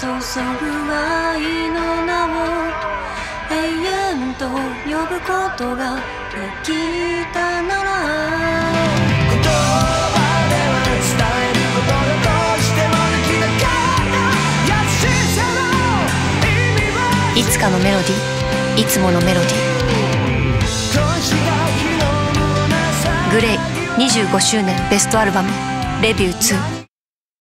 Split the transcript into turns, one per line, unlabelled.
注ぐ愛の名を永遠と呼ぶことができたなら。
い
つかのメロディーいつものメロディー」「グレイ25周年ベストアルバム「レビュー2